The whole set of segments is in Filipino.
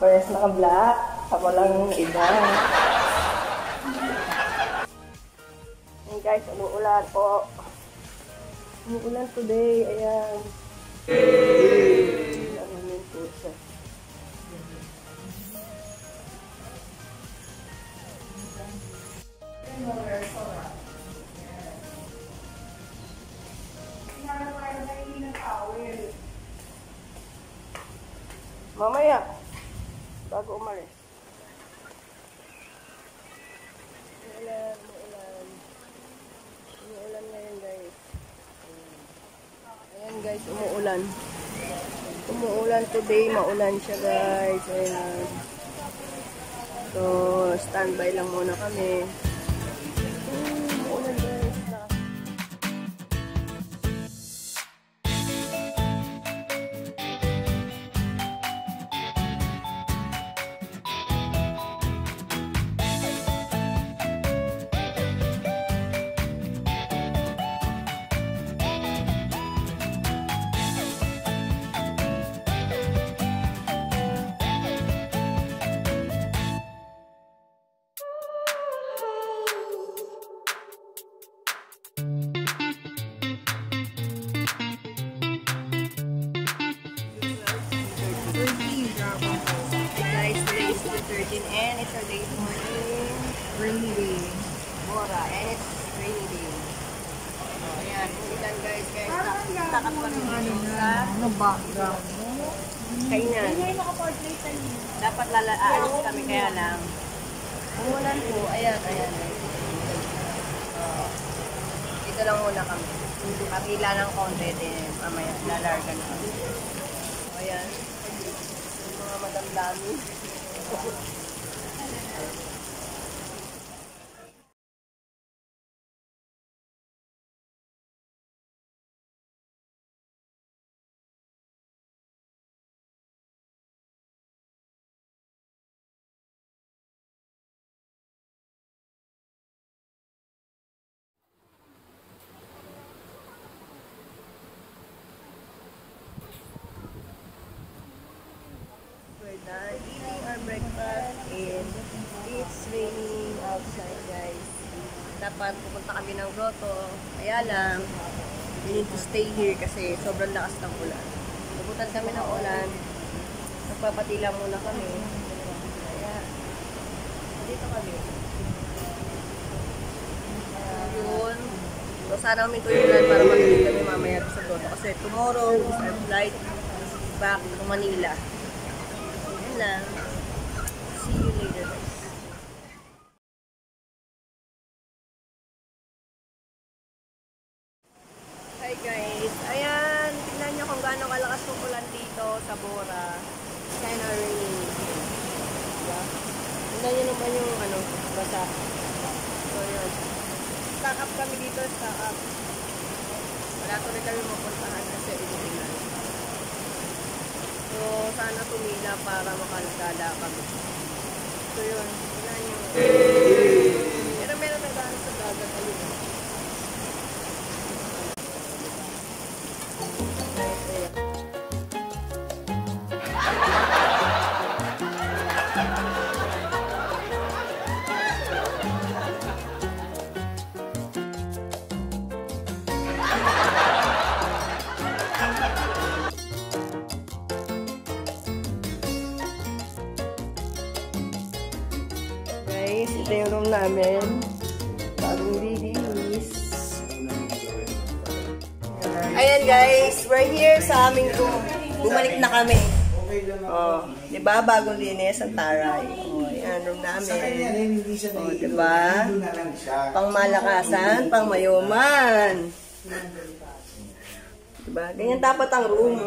Parehas naka-black. Ako lang iba. Ayan guys, umuulan po. Umuulan today. Ayan. Ayan po siya. Mamaya. Bago umalis. Umuulan, umuulan. Umuulan ngayon guys. Ayan guys, umuulan. Umuulan today, maulan siya guys. Ayan. So, standby lang muna kami. And it's our day for in Rainy day. Mora and it's rainy day. Oh, ayan, ulan guys, guys. Takap kami dito sa Ano background? kainan. Ay, nakaportrait tayo. Dapat lala kami kaya lang. Umulan po, ayan, ayan. Oh, dito lang muna kami. Kapila ng konti din, mamaya lalargan kami. So, ayan. Mga madamdami. Dapat pupunta kami ng grotto. Kaya lang, we need to stay here kasi sobrang lakas ng ulan. Pupuntan kami ng ulan. Nagpapatila muna kami. Kaya, dito kami. Uh, yun. So, sana yung ulan para mag kami mamaya sa grotto. Kasi tomorrow is our flight back to Manila. Yun lang. See you later guys. Hi guys. Ayan, tingnan nyo kung gaano kalakas yung ulan dito sa Bora. Kind of raining. Diba? Naman yung ano, basa. So yun. Stack up kami dito, stack up. Wala tuloy kami mapuntahan kasi umuulan. So, sana tumila para makalagala kami. So, yun. Tingnan nyo. Guys, ito yung room namin. Bagong release. Ayan guys, we're here sa aming room. Bumalik na kami. Oh, 'di ba bagong linis ang taray. Oh, ayan room namin. Oh, 'di ba? Pangmalakasan, pangmayuman. 'Di ba? Ganyan dapat ang room.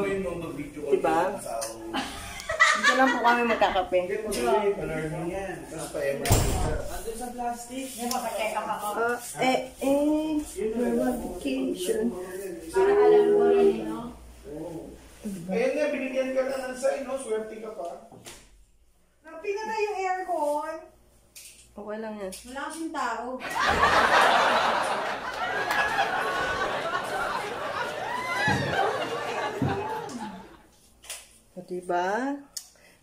'Di ba? Dito lang po kami magkakape. Andun sa plastic. Nakakateka ka ako. Eh, eh. We're on vacation. Para alam ko rin, no? Ayun nga, binigyan ka na ng sign, no? Swerte ka pa. Pinatay yung aircon. Okay lang yan. Wala kasing tao. O, diba?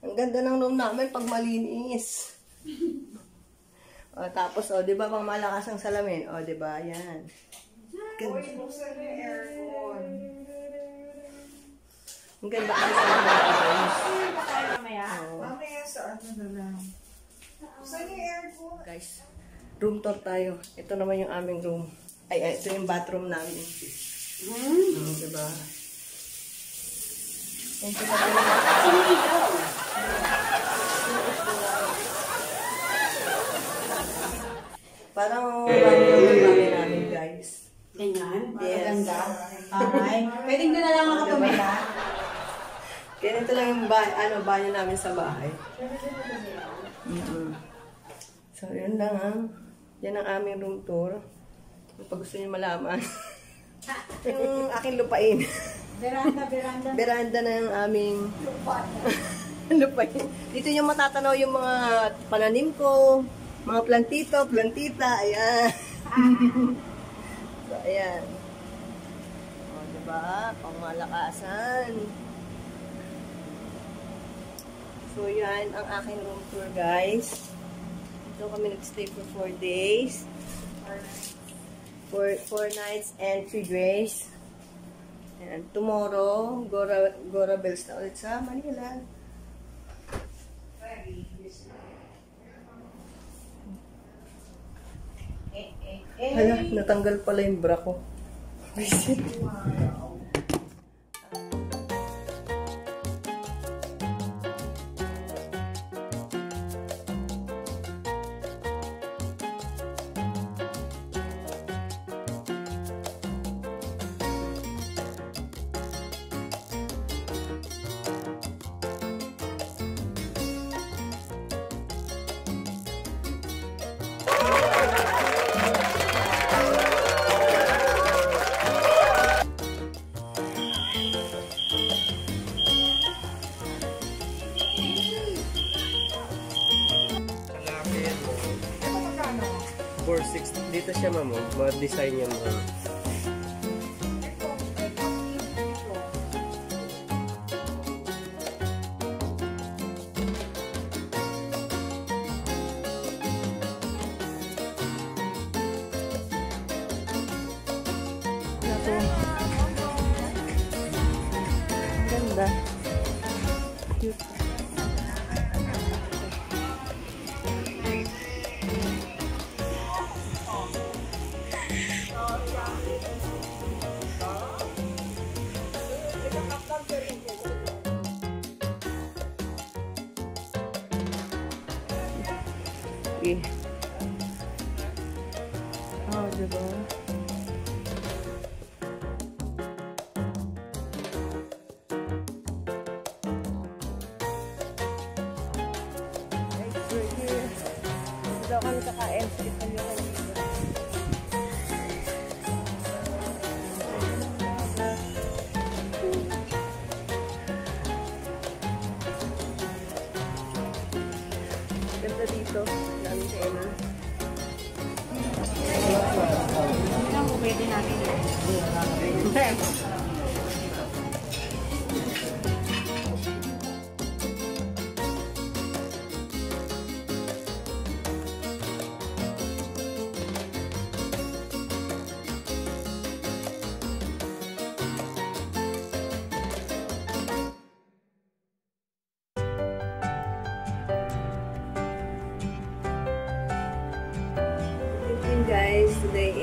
Ang ganda ng room namin pag malinis. o, tapos, o, di ba, pang malakas ang salamin? O, di ba? Yan. Uy, buksan na aircon. Ang ganda kasi sa guys. Mamaya sa ano na lang. Buksan yung aircon. Guys, room tour tayo. Ito naman yung aming room. Ay, ay, ito yung bathroom namin. Hmm? diba? Din. Parang yung bahay namin, guys. Ganyan? Yes. Maganda? Alright. Pwedeng doon na lang ako tumira. Ganito lang yung bahay, ano, banyo namin sa bahay. mm So, yun lang ha. Yan ang aming room tour. Pag gusto niyo malaman. yung aking lupain. Veranda, veranda. Beranda na yung aming lupain. Dito yung matatanaw yung mga pananim ko, mga plantito, plantita, ayan. so, ayan. O, diba? Pangmalakasan. So, yan ang aking room tour, guys. Dito kami nagstay for 4 days. 4 4 nights and 3 days. Ayan. Tomorrow, Gora, Gora Bells na ulit sa Manila. Hala, natanggal pala yung bra ko. Visit. Daw kami kakain. Sige, tayo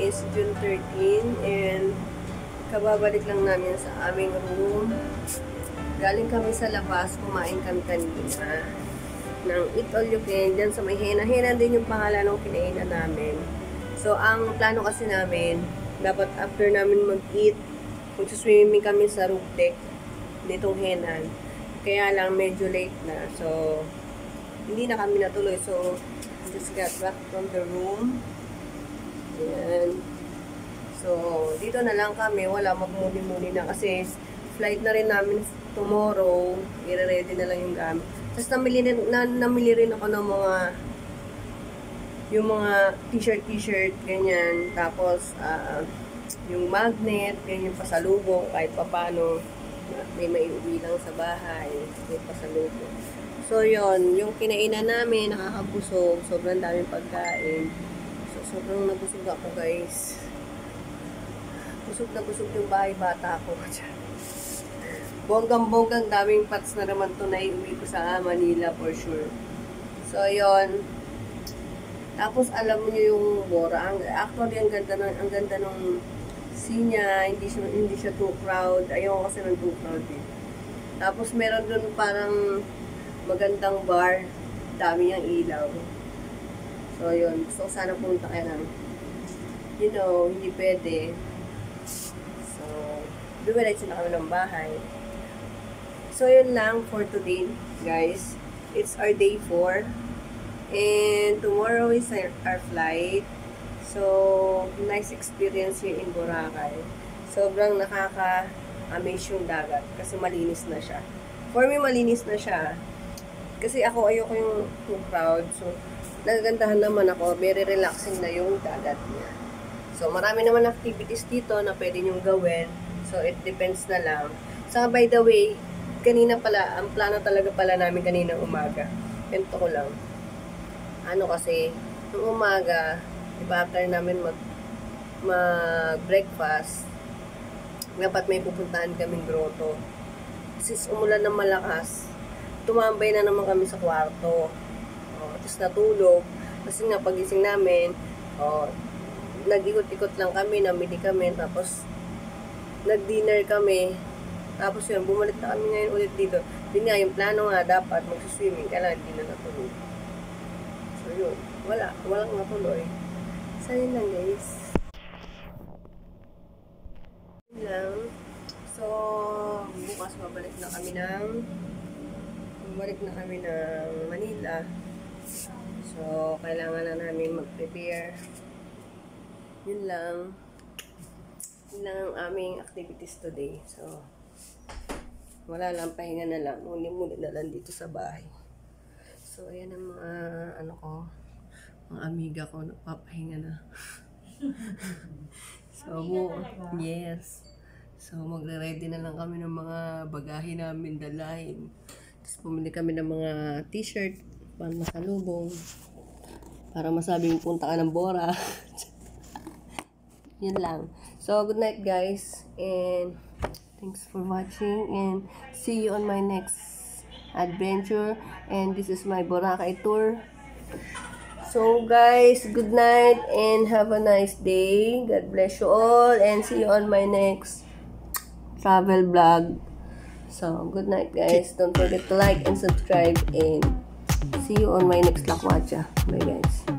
is June 13 and kababalik lang namin sa aming room. Galing kami sa labas, kumain kami kanina ng Eat All You Can. Diyan sa may hena. Hena din yung pangalan ng kinainan namin. So, ang plano kasi namin, dapat after namin mag-eat, mag-swimming kami sa roof deck nitong henan. Kaya lang medyo late na. So, hindi na kami natuloy. So, just got back from the room. So, dito na lang kami. Wala, magmuli-muli na. Kasi, flight na rin namin tomorrow. I-ready na lang yung gamit. Tapos, namili na, namili rin ako ng mga yung mga t-shirt, t-shirt, ganyan. Tapos, ah, yung magnet, ganyan pasalubong, kahit papano. may maiuwi lang sa bahay, may pasalubong. So, yon yung kinainan namin, nakakabusog, sobrang daming pagkain. So, sobrang nabusog ako, guys. Busog na busog yung bahay bata ko. Bonggang-bonggang daming pats na naman to na iuwi ko sa Manila for sure. So, yon Tapos, alam niyo yung Bora. Ang, actually, ang ganda ng, ang ganda ng scene niya. Hindi siya, hindi siya too crowd. Ayaw kasi ng too crowd eh. Tapos, meron dun parang magandang bar. Dami niyang ilaw. So, yun. Gusto ko sana pumunta kaya lang. You know, hindi pwede. So, dumiretso na kami ng bahay. So, yun lang for today, guys. It's our day 4. And tomorrow is our, our flight. So, nice experience here in Boracay. Sobrang nakaka-amaze yung dagat kasi malinis na siya. For me, malinis na siya. Kasi ako ayoko yung, yung crowd. So, nagagandahan naman ako. Very relaxing na yung dagat niya. So, marami naman activities dito na pwede nyong gawin. So, it depends na lang. Saka, by the way, kanina pala, ang plano talaga pala namin kanina umaga. Ganito ko lang. Ano kasi, nung umaga, diba after namin mag, mag-breakfast, dapat may pupuntahan kaming grotto. Kasi umulan ng malakas, tumambay na naman kami sa kwarto. Oh, tapos natulog. Kasi nga pagising namin, oh, nag-ikot-ikot lang kami, namili kami, tapos nag-dinner kami. Tapos yun, bumalik na kami ngayon ulit dito. Yun nga, yung plano nga, dapat mag-swimming, kaya lang hindi na natuloy. So yun, wala, walang natuloy. So yun lang guys. Yun lang. So, bukas babalik na kami ng bumalik na kami ng Manila. So, kailangan na namin mag-prepare. Yun lang. Ang aming activities today. So, wala lang, pahinga na lang. Muli-muli na lang dito sa bahay. So, ayan ang mga, ano ko, mga amiga ko, nagpapahinga na. so, mo, yes. So, magre-ready na lang kami ng mga bagahe namin dalahin. Tapos, pumili kami ng mga t-shirt, para masalubong. Para masabing punta ka ng Bora. Yun lang. So, good night guys. And thanks for watching. And see you on my next adventure. And this is my Boracay tour. So guys, good night and have a nice day. God bless you all. And see you on my next travel vlog. So, good night guys. Don't forget to like and subscribe. And see you on my next Lakwacha. Bye guys.